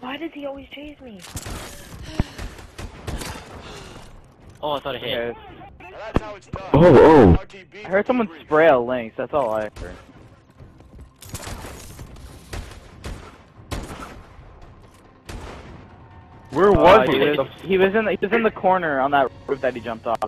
Why does he always chase me? Oh, I thought it hit. Oh, oh. I heard someone spray a lynx. That's all I heard. Where was uh, he, he? was, he was in the, he was in the corner on that roof that he jumped off.